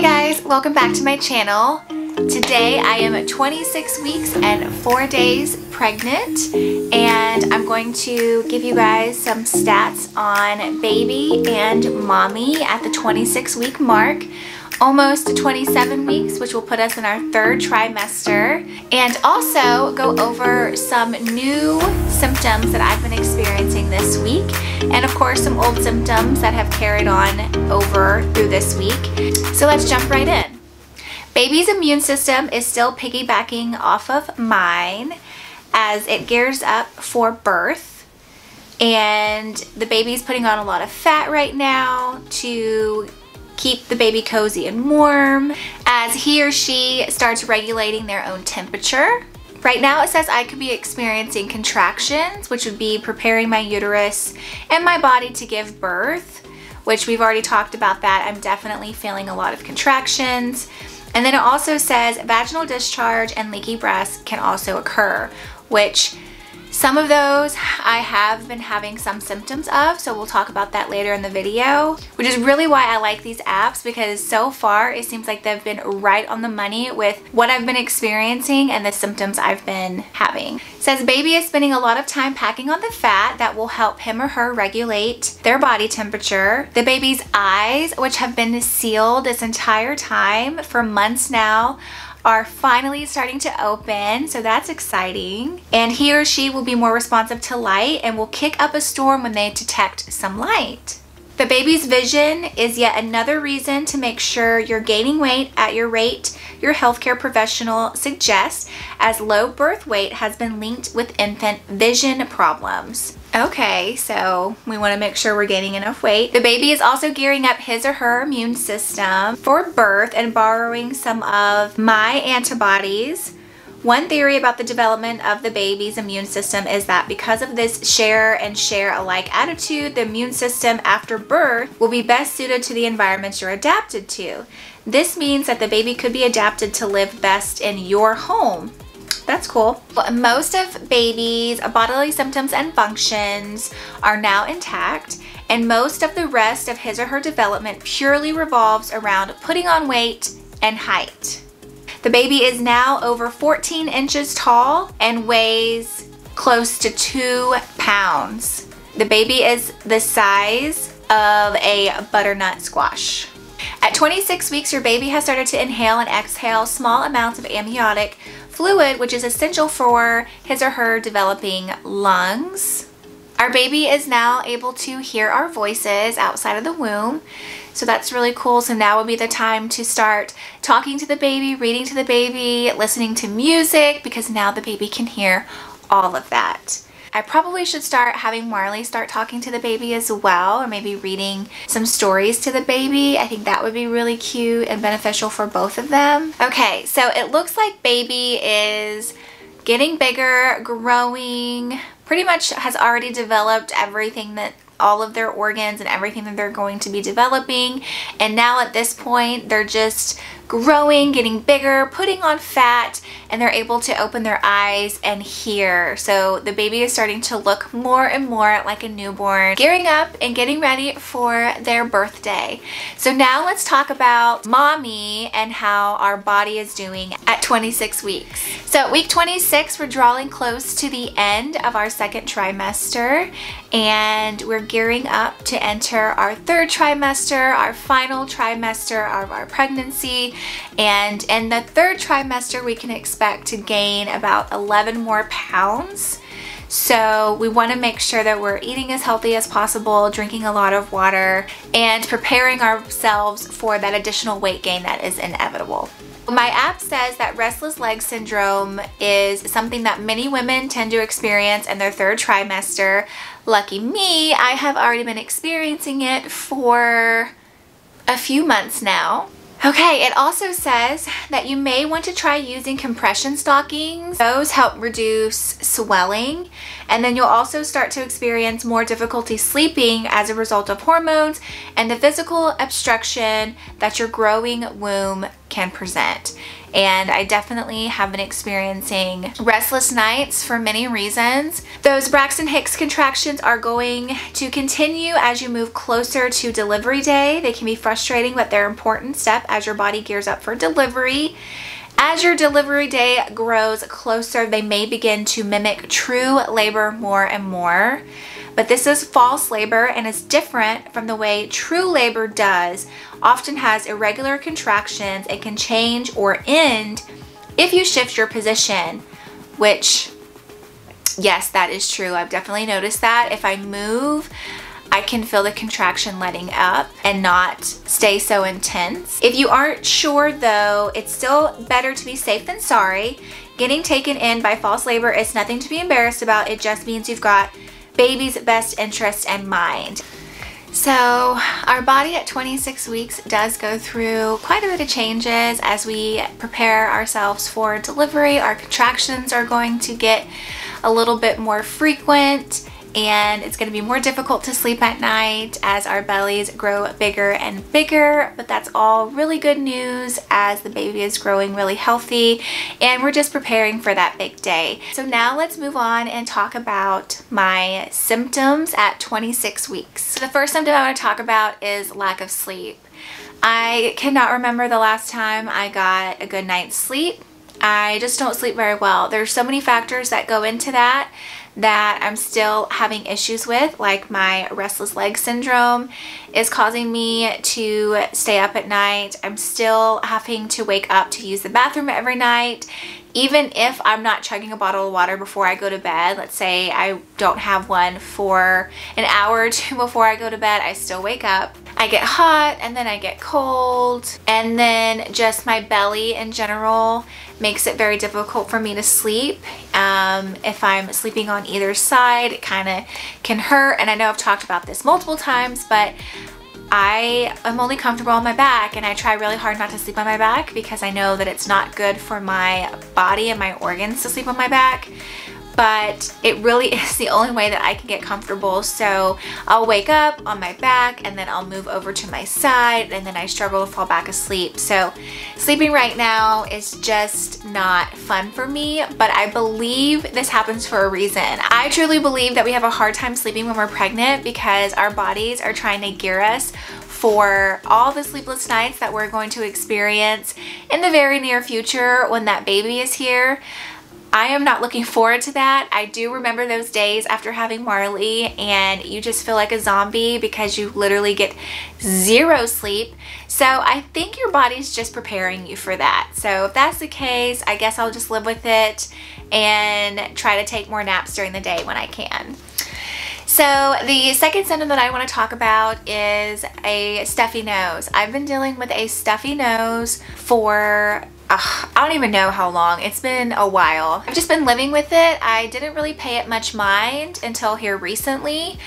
Hey guys, welcome back to my channel. Today I am 26 weeks and 4 days pregnant and I'm going to give you guys some stats on baby and mommy at the 26 week mark. Almost 27 weeks, which will put us in our third trimester, and also go over some new symptoms that I've been experiencing this week, and of course some old symptoms that have carried on over through this week. So let's jump right in. Baby's immune system is still piggybacking off of mine as it gears up for birth and the baby's putting on a lot of fat right now to keep the baby cozy and warm as he or she starts regulating their own temperature. Right now it says I could be experiencing contractions, which would be preparing my uterus and my body to give birth, which we've already talked about that. I'm definitely feeling a lot of contractions. And then it also says vaginal discharge and leaky breasts can also occur, which some of those I have been having some symptoms of, so we'll talk about that later in the video, which is really why I like these apps because so far it seems like they've been right on the money with what I've been experiencing and the symptoms I've been having. It says baby is spending a lot of time packing on the fat that will help him or her regulate their body temperature. The baby's eyes, which have been sealed this entire time for months now, are finally starting to open, so that's exciting. And he or she will be more responsive to light and will kick up a storm when they detect some light. The baby's vision is yet another reason to make sure you're gaining weight at your rate your healthcare professional suggests as low birth weight has been linked with infant vision problems. Okay, so we want to make sure we're gaining enough weight. The baby is also gearing up his or her immune system for birth and borrowing some of my antibodies. One theory about the development of the baby's immune system is that because of this share and share alike attitude, the immune system after birth will be best suited to the environments you're adapted to. This means that the baby could be adapted to live best in your home. That's cool. Most of babies' bodily symptoms and functions are now intact and most of the rest of his or her development purely revolves around putting on weight and height. The baby is now over 14 inches tall and weighs close to two pounds. The baby is the size of a butternut squash. At 26 weeks, your baby has started to inhale and exhale small amounts of amniotic fluid, which is essential for his or her developing lungs. Our baby is now able to hear our voices outside of the womb. So that's really cool. So now would be the time to start talking to the baby, reading to the baby, listening to music, because now the baby can hear all of that. I probably should start having Marley start talking to the baby as well or maybe reading some stories to the baby. I think that would be really cute and beneficial for both of them. Okay, so it looks like baby is getting bigger, growing, pretty much has already developed everything that all of their organs and everything that they're going to be developing. And now at this point, they're just growing, getting bigger, putting on fat, and they're able to open their eyes and hear. So the baby is starting to look more and more like a newborn, gearing up and getting ready for their birthday. So now let's talk about mommy and how our body is doing at 26 weeks. So at week 26, we're drawing close to the end of our second trimester and we're gearing up to enter our third trimester, our final trimester of our pregnancy. And in the third trimester, we can expect to gain about 11 more pounds. So we want to make sure that we're eating as healthy as possible, drinking a lot of water, and preparing ourselves for that additional weight gain that is inevitable. My app says that restless leg syndrome is something that many women tend to experience in their third trimester. Lucky me, I have already been experiencing it for a few months now. Okay, it also says that you may want to try using compression stockings. Those help reduce swelling And then you'll also start to experience more difficulty sleeping as a result of hormones and the physical obstruction that your growing womb can present and I definitely have been experiencing restless nights for many reasons. Those Braxton Hicks contractions are going to continue as you move closer to delivery day. They can be frustrating, but they're an important step as your body gears up for delivery. As your delivery day grows closer, they may begin to mimic true labor more and more. But this is false labor and is different from the way true labor does. Often has irregular contractions. It can change or end if you shift your position, which yes, that is true. I've definitely noticed that. If I move, I can feel the contraction letting up and not stay so intense. If you aren't sure though, it's still better to be safe than sorry. Getting taken in by false labor is nothing to be embarrassed about. It just means you've got baby's best interest in mind. So our body at 26 weeks does go through quite a bit of changes as we prepare ourselves for delivery. Our contractions are going to get a little bit more frequent and it's going to be more difficult to sleep at night as our bellies grow bigger and bigger but that's all really good news as the baby is growing really healthy and we're just preparing for that big day. So now let's move on and talk about my symptoms at 26 weeks. So the first symptom I want to talk about is lack of sleep. I cannot remember the last time I got a good night's sleep. I just don't sleep very well. There's so many factors that go into that that I'm still having issues with, like my restless leg syndrome is causing me to stay up at night. I'm still having to wake up to use the bathroom every night. Even if I'm not chugging a bottle of water before I go to bed, let's say I don't have one for an hour or two before I go to bed, I still wake up. I get hot and then I get cold and then just my belly in general makes it very difficult for me to sleep. Um, if I'm sleeping on either side, it kind of can hurt. And I know I've talked about this multiple times, but I am only comfortable on my back and I try really hard not to sleep on my back because I know that it's not good for my body and my organs to sleep on my back but it really is the only way that I can get comfortable. So I'll wake up on my back and then I'll move over to my side and then I struggle to fall back asleep. So sleeping right now is just not fun for me, but I believe this happens for a reason. I truly believe that we have a hard time sleeping when we're pregnant because our bodies are trying to gear us for all the sleepless nights that we're going to experience in the very near future when that baby is here. I am not looking forward to that. I do remember those days after having Marley and you just feel like a zombie because you literally get zero sleep. So I think your body's just preparing you for that. So if that's the case, I guess I'll just live with it and try to take more naps during the day when I can. So the second symptom that I want to talk about is a stuffy nose. I've been dealing with a stuffy nose for uh, I don't even know how long. It's been a while. I've just been living with it. I didn't really pay it much mind until here recently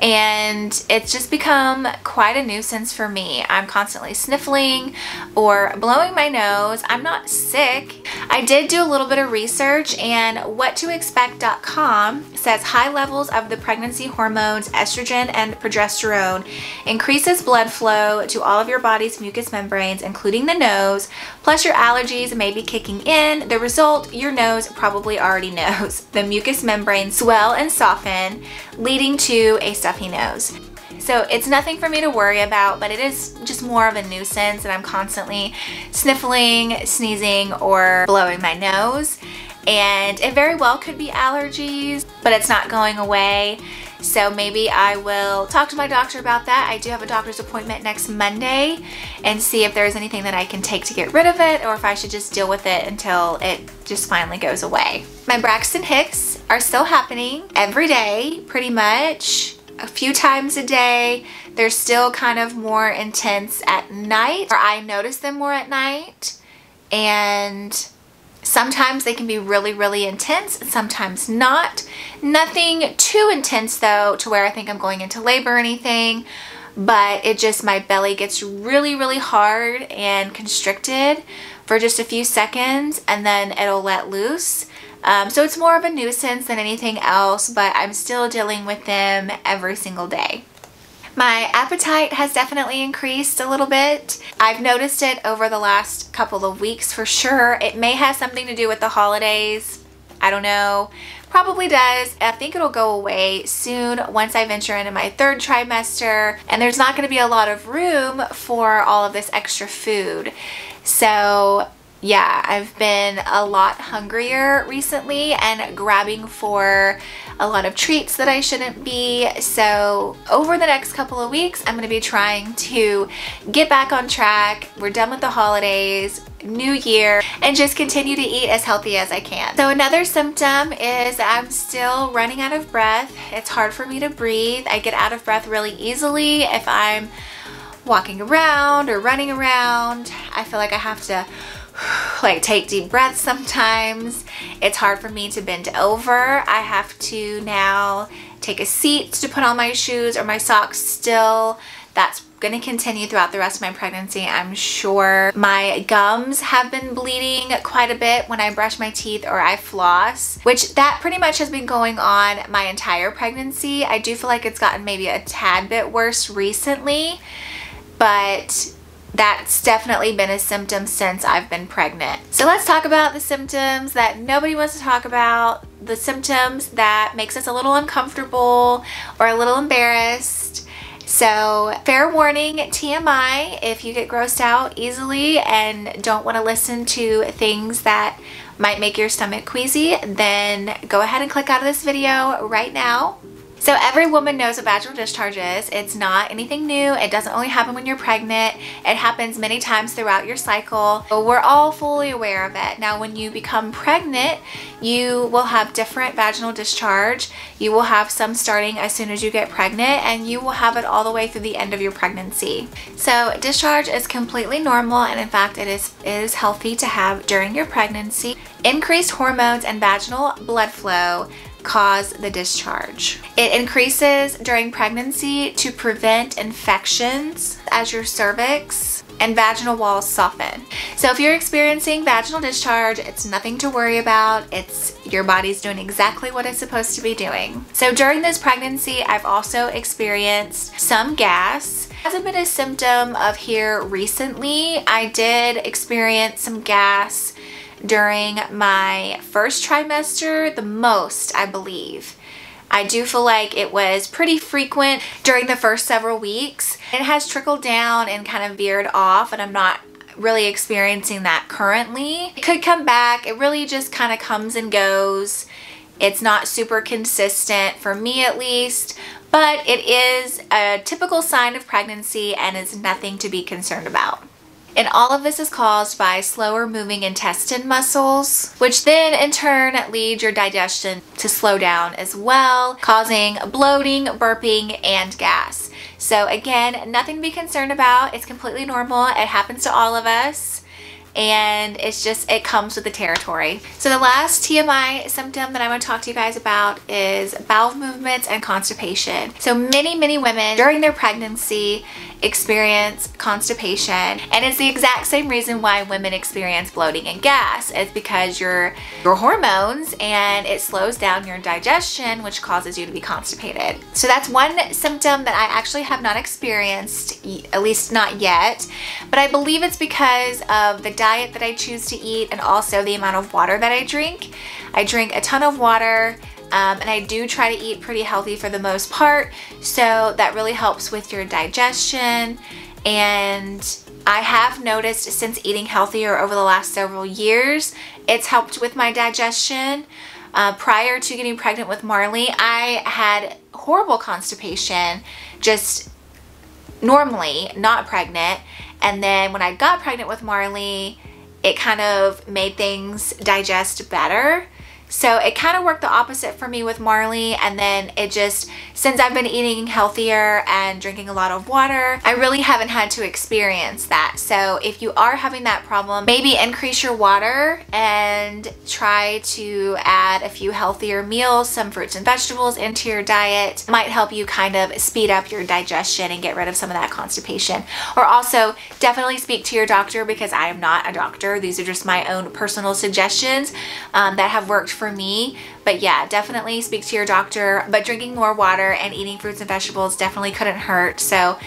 and it's just become quite a nuisance for me. I'm constantly sniffling or blowing my nose. I'm not sick. I did do a little bit of research and whattoexpect.com says high levels of the pregnancy hormones estrogen and progesterone increases blood flow to all of your body's mucous membranes including the nose plus your allergies may be kicking in. The result your nose probably already knows. The mucous membranes swell and soften leading to a stuffy nose. So it's nothing for me to worry about, but it is just more of a nuisance and I'm constantly sniffling, sneezing, or blowing my nose. And it very well could be allergies, but it's not going away. So maybe I will talk to my doctor about that. I do have a doctor's appointment next Monday and see if there's anything that I can take to get rid of it or if I should just deal with it until it just finally goes away. My Braxton Hicks are still happening every day pretty much a few times a day. They're still kind of more intense at night or I notice them more at night and Sometimes they can be really, really intense, sometimes not. Nothing too intense though to where I think I'm going into labor or anything, but it just, my belly gets really, really hard and constricted for just a few seconds and then it'll let loose. Um, so it's more of a nuisance than anything else, but I'm still dealing with them every single day. My appetite has definitely increased a little bit. I've noticed it over the last couple of weeks for sure. It may have something to do with the holidays. I don't know. Probably does. I think it'll go away soon once I venture into my third trimester and there's not going to be a lot of room for all of this extra food. So yeah, I've been a lot hungrier recently and grabbing for a lot of treats that I shouldn't be. So over the next couple of weeks, I'm gonna be trying to get back on track. We're done with the holidays, new year, and just continue to eat as healthy as I can. So another symptom is I'm still running out of breath. It's hard for me to breathe. I get out of breath really easily if I'm walking around or running around. I feel like I have to like take deep breaths sometimes. It's hard for me to bend over. I have to now take a seat to put on my shoes or my socks still. That's going to continue throughout the rest of my pregnancy, I'm sure. My gums have been bleeding quite a bit when I brush my teeth or I floss, which that pretty much has been going on my entire pregnancy. I do feel like it's gotten maybe a tad bit worse recently, but that's definitely been a symptom since I've been pregnant. So let's talk about the symptoms that nobody wants to talk about, the symptoms that makes us a little uncomfortable or a little embarrassed. So fair warning, TMI, if you get grossed out easily and don't want to listen to things that might make your stomach queasy, then go ahead and click out of this video right now. So every woman knows what vaginal discharge is. It's not anything new. It doesn't only happen when you're pregnant. It happens many times throughout your cycle. But we're all fully aware of it. Now when you become pregnant, you will have different vaginal discharge. You will have some starting as soon as you get pregnant and you will have it all the way through the end of your pregnancy. So discharge is completely normal and in fact it is, it is healthy to have during your pregnancy. Increased hormones and vaginal blood flow cause the discharge. It increases during pregnancy to prevent infections as your cervix and vaginal walls soften. So if you're experiencing vaginal discharge, it's nothing to worry about. It's your body's doing exactly what it's supposed to be doing. So during this pregnancy, I've also experienced some gas. Hasn't been a symptom of here recently. I did experience some gas during my first trimester, the most, I believe. I do feel like it was pretty frequent during the first several weeks. It has trickled down and kind of veered off and I'm not really experiencing that currently. It could come back. It really just kind of comes and goes. It's not super consistent for me at least, but it is a typical sign of pregnancy and is nothing to be concerned about. And all of this is caused by slower moving intestine muscles, which then in turn lead your digestion to slow down as well, causing bloating, burping, and gas. So again, nothing to be concerned about. It's completely normal. It happens to all of us and it's just, it comes with the territory. So the last TMI symptom that I want to talk to you guys about is bowel movements and constipation. So many, many women during their pregnancy experience constipation and it's the exact same reason why women experience bloating and gas. It's because your, your hormones and it slows down your digestion which causes you to be constipated. So that's one symptom that I actually have not experienced, at least not yet, but I believe it's because of the diet that I choose to eat and also the amount of water that I drink. I drink a ton of water um, and I do try to eat pretty healthy for the most part. So that really helps with your digestion. And I have noticed since eating healthier over the last several years it's helped with my digestion. Uh, prior to getting pregnant with Marley I had horrible constipation just normally not pregnant. And then when I got pregnant with Marley it kind of made things digest better so it kind of worked the opposite for me with Marley and then it just, since I've been eating healthier and drinking a lot of water, I really haven't had to experience that. So if you are having that problem, maybe increase your water and try to add a few healthier meals, some fruits and vegetables into your diet. It might help you kind of speed up your digestion and get rid of some of that constipation. Or also definitely speak to your doctor because I am not a doctor. These are just my own personal suggestions um, that have worked for for me. But yeah, definitely speak to your doctor. But drinking more water and eating fruits and vegetables definitely couldn't hurt. So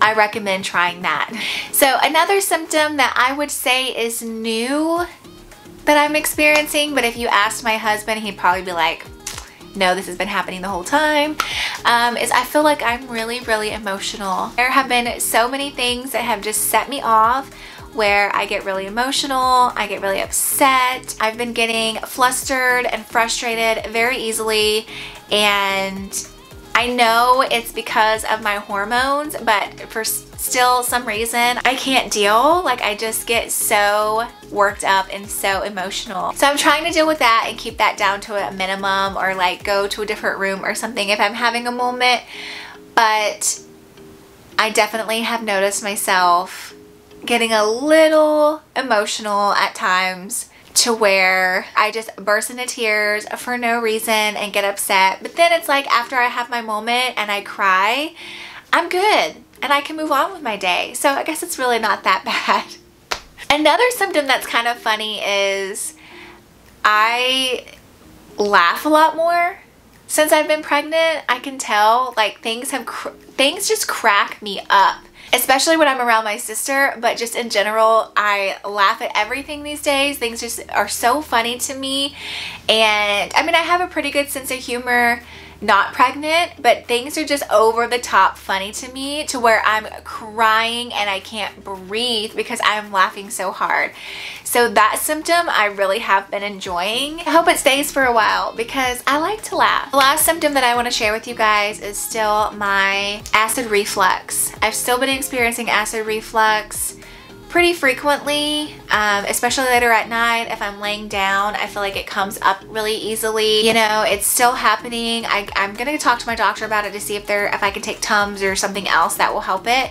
I recommend trying that. So another symptom that I would say is new that I'm experiencing, but if you asked my husband, he'd probably be like, no, this has been happening the whole time, um, is I feel like I'm really, really emotional. There have been so many things that have just set me off where I get really emotional, I get really upset. I've been getting flustered and frustrated very easily and I know it's because of my hormones, but for still some reason, I can't deal. Like I just get so worked up and so emotional. So I'm trying to deal with that and keep that down to a minimum or like go to a different room or something if I'm having a moment. But I definitely have noticed myself getting a little emotional at times to where I just burst into tears for no reason and get upset. But then it's like after I have my moment and I cry, I'm good and I can move on with my day. So I guess it's really not that bad. Another symptom that's kind of funny is I laugh a lot more since I've been pregnant. I can tell like things have things just crack me up especially when I'm around my sister, but just in general, I laugh at everything these days. Things just are so funny to me. And I mean, I have a pretty good sense of humor not pregnant, but things are just over the top funny to me to where I'm crying and I can't breathe because I'm laughing so hard. So that symptom I really have been enjoying. I hope it stays for a while because I like to laugh. The last symptom that I want to share with you guys is still my acid reflux. I've still been experiencing acid reflux pretty frequently, um, especially later at night if I'm laying down. I feel like it comes up really easily. You know, it's still happening. I, I'm going to talk to my doctor about it to see if there if I can take Tums or something else that will help it.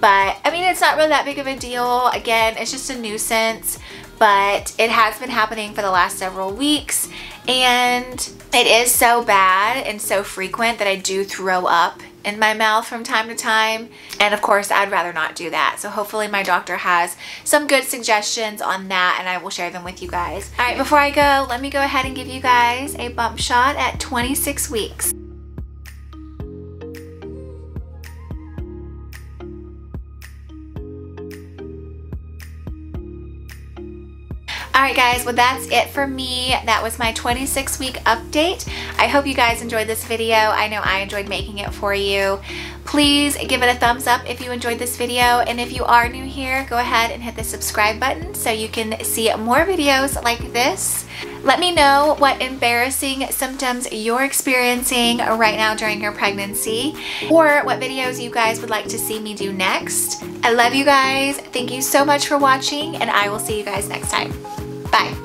But I mean, it's not really that big of a deal. Again, it's just a nuisance, but it has been happening for the last several weeks and it is so bad and so frequent that I do throw up in my mouth from time to time. And of course, I'd rather not do that. So hopefully my doctor has some good suggestions on that and I will share them with you guys. All right, before I go, let me go ahead and give you guys a bump shot at 26 weeks. Alright guys, well that's it for me. That was my 26 week update. I hope you guys enjoyed this video. I know I enjoyed making it for you. Please give it a thumbs up if you enjoyed this video and if you are new here, go ahead and hit the subscribe button so you can see more videos like this. Let me know what embarrassing symptoms you're experiencing right now during your pregnancy or what videos you guys would like to see me do next. I love you guys. Thank you so much for watching and I will see you guys next time. Bye.